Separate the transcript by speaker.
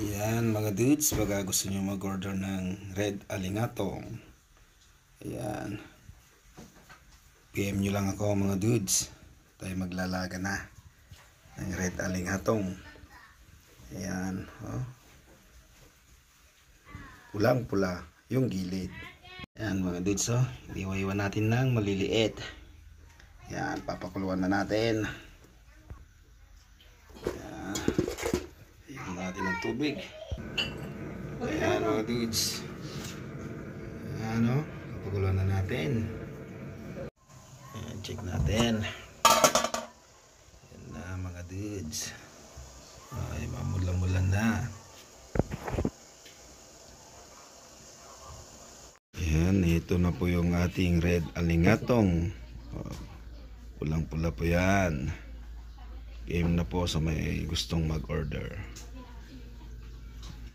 Speaker 1: Yan mga dudes, baka gusto nyo mag-order ng red alingatong. Ayan. PM nyo lang ako mga dudes. Tayo maglalaga na ng red alingatong. Ayan. Oh. Pulang pula yung gilid. Ayan mga dudes oh. Iwan natin ng maliliit. Ayan, papakuluan na natin. Ayan. Iwan natin ng tubig. Ayan mga dudes. Ayan o. Papakuluan na natin. Ayan, check natin. Ayan na mga dudes. Ay, mamulan-mulan na. Ayan, ito na po yung ating red alingatong. Pulang-pula po yan. Game na po sa may gustong mag-order.